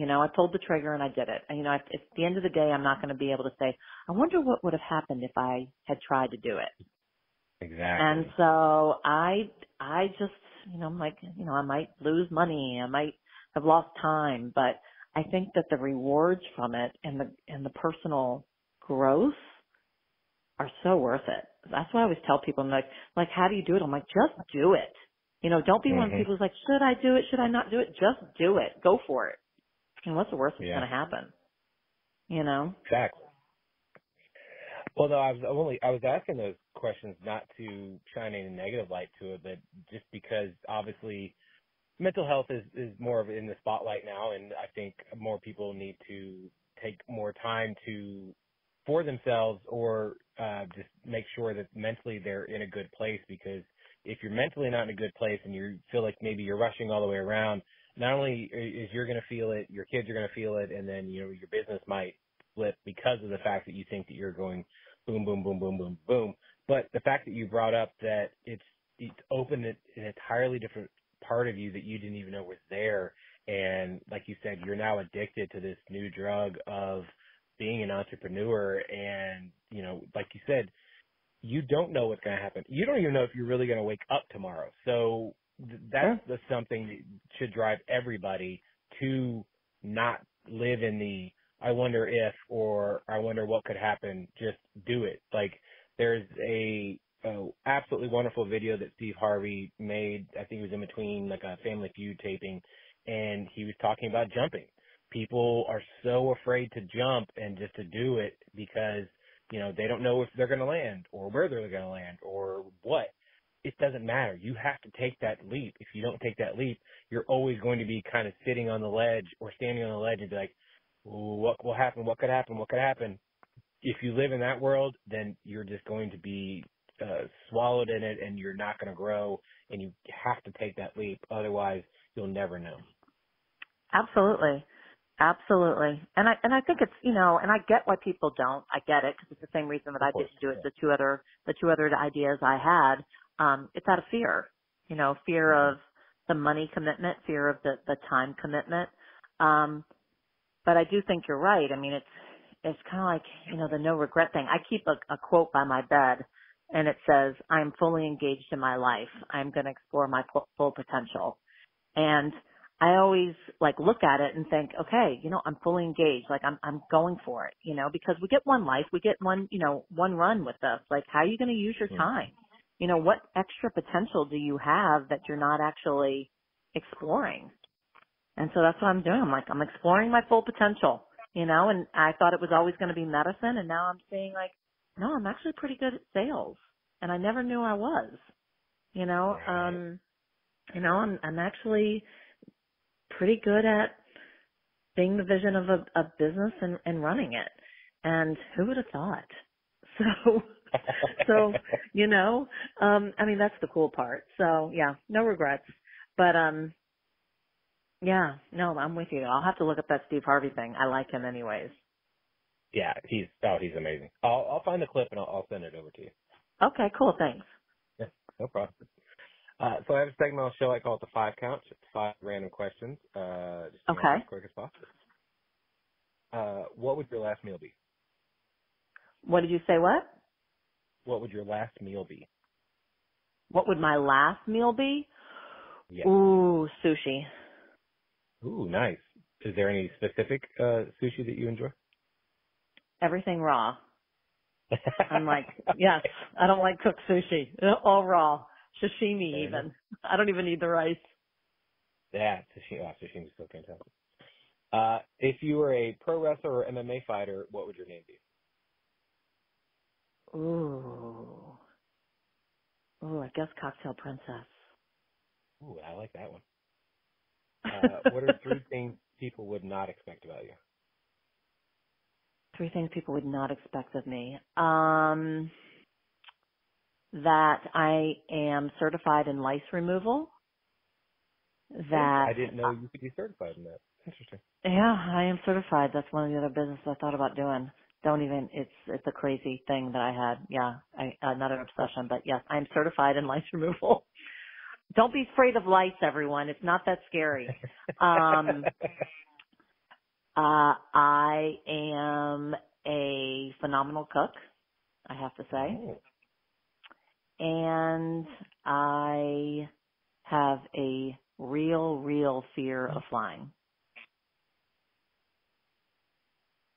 You know, I pulled the trigger and I did it. And you know, at, at the end of the day, I'm not going to be able to say, I wonder what would have happened if I had tried to do it. Exactly. And so I, I just, you know, I'm like, you know, I might lose money, I might have lost time, but I think that the rewards from it and the, and the personal growth are so worth it. That's why I always tell people, I'm like, like, how do you do it? I'm like, just do it. You know, don't be mm-hmm. one of Mm-hmm. people who's like, should I do it? Should I not do it? Just do it. Go for it. And what's the worst that's Yeah. going to happen? You know? Exactly. Well, no, I was only I was asking those questions not to shine any negative light to it, but just because obviously mental health is is more of in the spotlight now, and I think more people need to take more time to for themselves or uh, just make sure that mentally they're in a good place because if you're mentally not in a good place and you feel like maybe you're rushing all the way around, not only is you're going to feel it, your kids are going to feel it, and then you know your business might flip because of the fact that you think that you're going boom, boom, boom, boom, boom, boom. But the fact that you brought up that it's it's opened an entirely different part of you that you didn't even know was there, and like you said, you're now addicted to this new drug of being an entrepreneur, and you know, like you said, you don't know what's going to happen. You don't even know if you're really going to wake up tomorrow. So that's the something that should drive everybody to not live in the I wonder if or I wonder what could happen. Just do it. Like there's a, a absolutely wonderful video that Steve Harvey made. I think it was in between like a Family Feud taping, and he was talking about jumping. People are so afraid to jump and just to do it because you know they don't know if they're going to land or where they're going to land or what. It doesn't matter. You have to take that leap. If you don't take that leap, you're always going to be kind of sitting on the ledge or standing on the ledge and be like, what will happen? What could happen? What could happen? If you live in that world, then you're just going to be uh, swallowed in it, and you're not going to grow. And you have to take that leap, otherwise, you'll never know. Absolutely. Absolutely. And I, and I think it's, you know, and I get why people don't. I get it because it's the same reason that I didn't do it. The two other, the two other ideas I had, um, it's out of fear, you know, fear Mhm. of the money commitment, fear of the, the time commitment. Um, but I do think you're right. I mean, it's, it's kind of like, you know, the no regret thing. I keep a, a quote by my bed and it says, I'm fully engaged in my life. I'm going to explore my full, full potential. And I always like look at it and think, okay, you know, I'm fully engaged. Like I'm, I'm going for it, you know, because we get one life, we get one, you know, one run with this. Like how are you going to use your time? You know, what extra potential do you have that you're not actually exploring? And so that's what I'm doing. I'm like, I'm exploring my full potential, you know, and I thought it was always going to be medicine. And now I'm seeing like, no, I'm actually pretty good at sales and I never knew I was, you know, Right. um, you know, I'm, I'm actually pretty good at being the vision of a, a business and, and running it. And who would have thought? So, so, you know, um, I mean, that's the cool part. So yeah, no regrets, but, um, yeah, no, I'm with you. I'll have to look up that Steve Harvey thing. I like him anyways. yeah, he's oh, he's amazing. I'll I'll find the clip and I'll, I'll send it over to you. Okay, cool. Thanks. Yeah, no problem. Uh, so I have a segment on the show I call it the five count. It's five random questions. Uh, just Okay. as quick as possible. Uh, what would your last meal be? What did you say? What? What would your last meal be? What would my last meal be? Yeah. Ooh, sushi. Ooh, nice. Is there any specific uh, sushi that you enjoy? Everything raw. I'm like, yes, I don't like cooked sushi. All raw. Sashimi Fair even. I don't even need the rice. Yeah, sashimi. Oh, sashimi is so fantastic. Uh, if you were a pro wrestler or MMA fighter, what would your name be? Ooh. Ooh, I guess cocktail princess. Ooh, I like that one. Uh, what are three things people would not expect about you? Three things people would not expect of me. Um, that I am certified in lice removal. That I didn't know you could be certified in that. Interesting. Yeah, I am certified. That's one of the other businesses I thought about doing. Don't even. It's it's a crazy thing that I had. Yeah, I, another obsession. But yes, I'm certified in lice removal. Don't be afraid of lice, everyone. It's not that scary. Um, Uh, I am a phenomenal cook, I have to say. Oh. And I have a real, real fear of flying.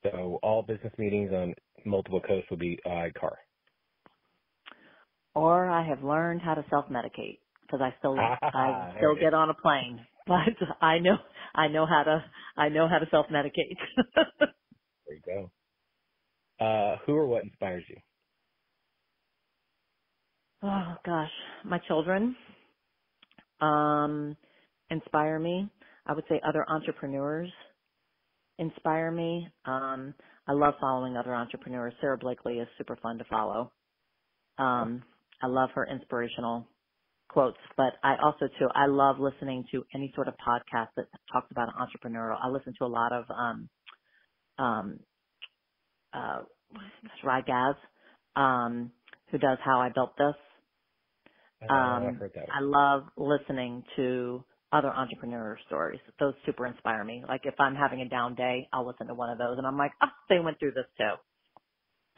So all business meetings on multiple coasts will be uh, car. Or I have learned how to self-medicate because I still, I Ah, still get on a plane, but I know, I know how to, I know how to self-medicate. There you go. Uh, who or what inspires you? oh gosh, my children, um, inspire me. I would say other entrepreneurs inspire me. Um, I love following other entrepreneurs. Sara Blakely is super fun to follow. Um, I love her inspirational quotes, but I also too, I love listening to any sort of podcast that talks about an entrepreneurial. I listen to a lot of, um, um, uh, Ry Gaz, um, who does How I Built This. Um, that. I love listening to other entrepreneur stories. Those super inspire me. Like if I'm having a down day, I'll listen to one of those and I'm like, oh, they went through this too.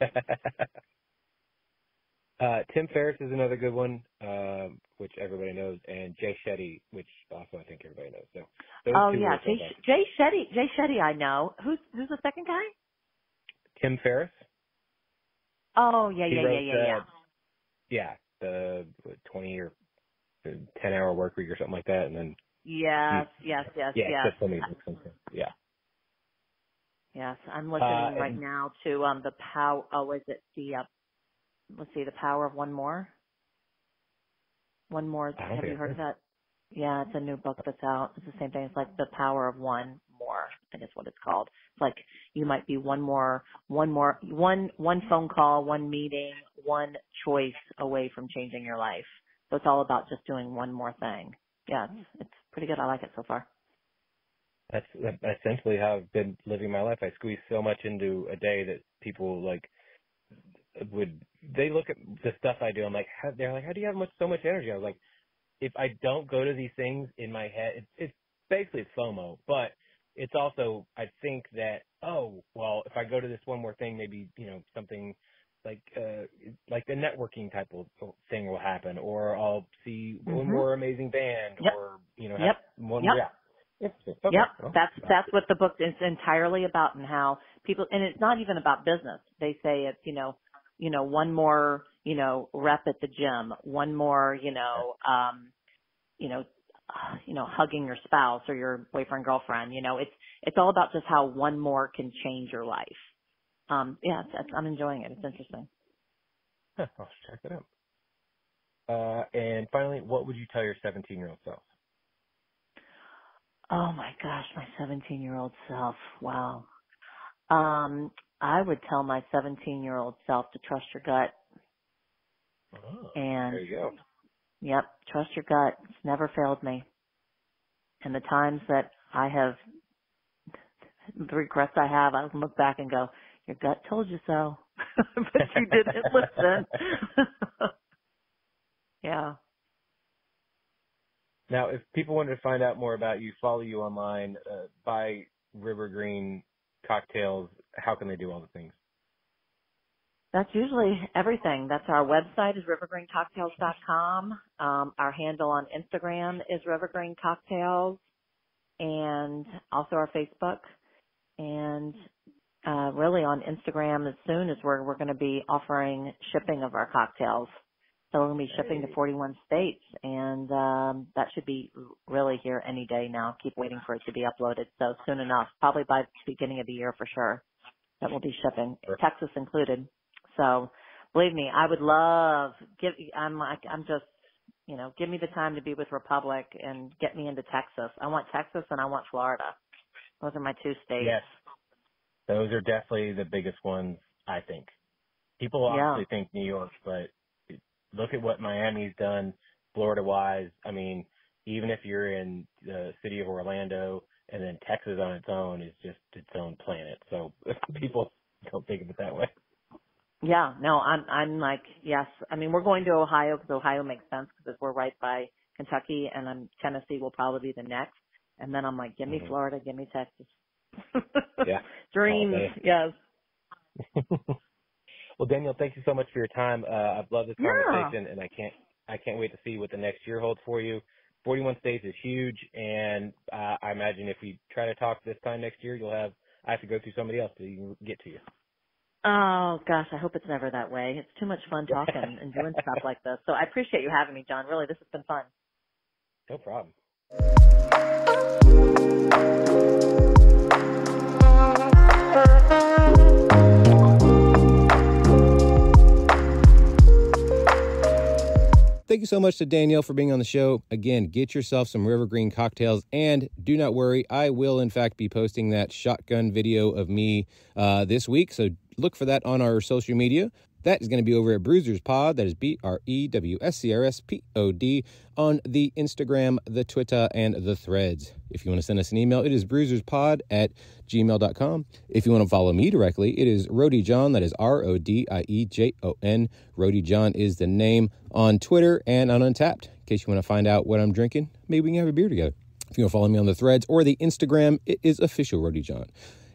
uh, Tim Ferriss is another good one, um, which everybody knows, and Jay Shetty, which also I think everybody knows. So Oh yeah, Jay. Jay Shetty. Jay Shetty, I know. Who's who's the second guy? Tim Ferriss. Oh yeah, He yeah, wrote, yeah, yeah, yeah. uh, Yeah, the 20 or 10 hour work week or something like that, and then Yes, yes, yes, yeah, yes, just so many books and stuff. Yeah. yes. I'm listening Uh, right now to um the power. Oh, is it the uh, let's see, the power of one more. One more. Have you heard of that? Yeah, it's a new book that's out. It's the same thing. It's like the power of one more. I think it's what it's called. It's like you might be one more, one more, one one phone call, one meeting, one choice away from changing your life. So it's all about just doing one more thing. Yeah, it's, it's pretty good. I like it so far. That's essentially how I've been living my life. I squeeze so much into a day that people like would they look at the stuff I do. I'm like, how, they're like, how do you have much so much energy? I was like, if I don't go to these things in my head, it's, it's basically it's FOMO, but it's also I think that oh well, if I go to this one more thing, maybe you know something like uh like the networking type of thing will happen, or I'll see one Mhm. more amazing band, Yep. or you know, Yep. have one Yep. yeah. Interesting. Okay. Yep, Well, that's that's what the book is entirely about, and how people. And it's not even about business. They say it's you know, you know, one more you know rep at the gym, one more you know, um, you know, uh, you know, hugging your spouse or your boyfriend girlfriend. You know, it's it's all about just how one more can change your life. Um, yeah, it's, it's, I'm enjoying it. It's interesting. Huh, I'll check it out. Uh, and finally, what would you tell your 17 year old self? Oh my gosh, my 17 year old self. Wow. Um, I would tell my 17 year old self to trust your gut Oh, and there you go. Yep, trust your gut. It's never failed me. And the times that I have, the regrets I have, I look back and go, your gut told you so. but you didn't listen. yeah. Now, if people wanted to find out more about you, follow you online, uh, buy River Green cocktails, how can they do all the things? That's usually everything. That's our website is rivergreencocktails.com. Um, our handle on Instagram is Rivergreen Cocktails and also our Facebook. And uh, really on Instagram as soon as we're, we're going to be offering shipping of our cocktails. So we're going to be shipping to 41 states and um, that should be really here any day now. Keep waiting for it to be uploaded. So soon enough, probably by the beginning of the year for sure that will be shipping, Sure. Texas included. So believe me, I would love give I'm like I'm just you know, give me the time to be with Republic and get me into Texas. I want Texas and I want Florida. Those are my two states. Yes. Those are definitely the biggest ones, I think. People Yeah. think New York, but look at what Miami's done Florida wise. I mean, even if you're in the city of Orlando and then Texas on its own is just its own planet. So people don't think of it that way. Yeah, no, I'm I'm like yes. I mean, we're going to Ohio because Ohio makes sense because we're right by Kentucky, and then Tennessee will probably be the next. And then I'm like, give me Mhm. Florida, give me Texas. Yeah, dreams, yes. well, Danielle, thank you so much for your time. Uh, I've loved this conversation, yeah. and I can't I can't wait to see what the next year holds for you. 41 states is huge, and uh, I imagine if we try to talk this time next year, you'll have I have to go through somebody else to get to you. Oh gosh, I hope it's never that way. It's too much fun talking and doing stuff like this. So I appreciate you having me, John. Really, this has been fun. No problem. Thank you so much to Danielle for being on the show. Again, get yourself some River Green cocktails and do not worry, I will in fact be posting that shotgun video of me uh, this week. So look for that on our social media. That is going to be over at Brewsers Pod. That is B R E W S C R S P O D on the Instagram, the Twitter, and the threads. If you want to send us an email, it is brewserspod at gmail.com. If you want to follow me directly, it is Rody John. That is R O D I E J O N. Rody John is the name on Twitter and on Untappd. In case you want to find out what I'm drinking, maybe we can have a beer together. If you want to follow me on the threads or the Instagram, it is official Rody John.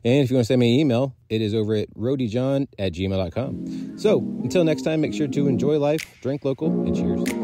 And if you want to send me an email, it is over at rodyjohn at gmail.com. So until next time, make sure to enjoy life, drink local, and cheers.